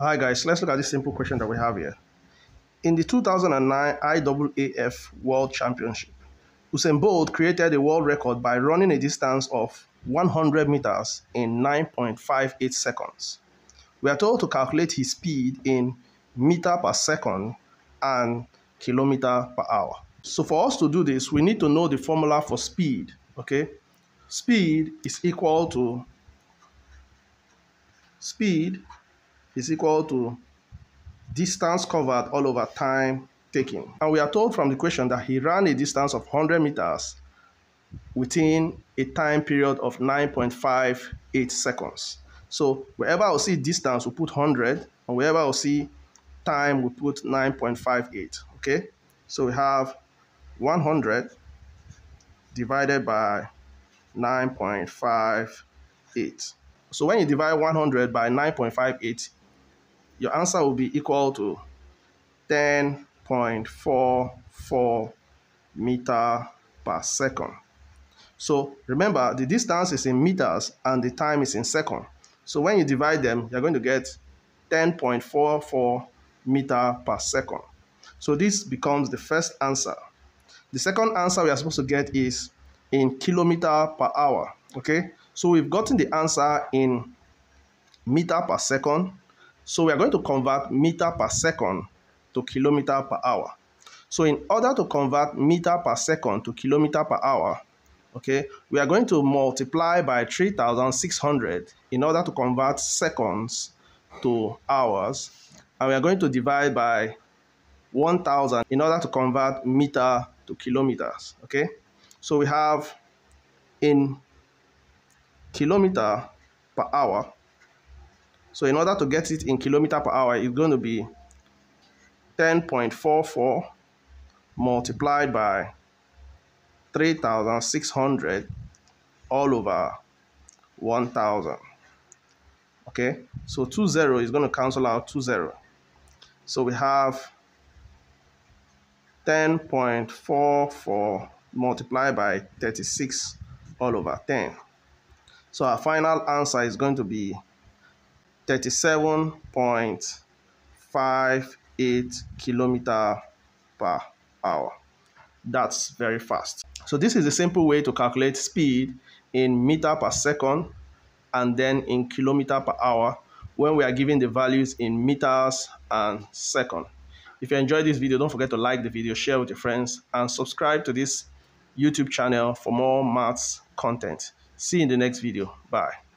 Hi guys, let's look at this simple question that we have here. In the 2009 IAAF World Championship, Usain Bolt created a world record by running a distance of 100 meters in 9.58 seconds. We are told to calculate his speed in meter per second and kilometer per hour. So for us to do this, we need to know the formula for speed, okay? Speed is equal to speed is equal to distance covered all over time taken. And we are told from the question that he ran a distance of 100 meters within a time period of 9.58 seconds. So wherever I'll see distance, we'll put 100, and wherever I'll see time, we put 9.58, okay? So we have 100 divided by 9.58. So when you divide 100 by 9.58, your answer will be equal to 10.44 meter per second. So remember, the distance is in meters and the time is in second. So when you divide them, you're going to get 10.44 meter per second. So this becomes the first answer. The second answer we are supposed to get is in kilometer per hour. Okay, so we've gotten the answer in meter per second. So we are going to convert meter per second to kilometer per hour. So in order to convert meter per second to kilometer per hour, okay, we are going to multiply by 3,600 in order to convert seconds to hours. And we are going to divide by 1,000 in order to convert meter to kilometers, okay? So we have in kilometer per hour. So in order to get it in kilometer per hour, it's going to be 10.44 multiplied by 3,600 all over 1,000. Okay, so 2 0 is going to cancel out 2 0. So we have 10.44 multiplied by 36 all over 10. So our final answer is going to be 37.58 kilometer per hour. That's very fast. So this is a simple way to calculate speed in meter per second and then in kilometer per hour when we are given the values in meters and second. If you enjoyed this video, don't forget to like the video, share with your friends, and subscribe to this YouTube channel for more maths content. See you in the next video. Bye.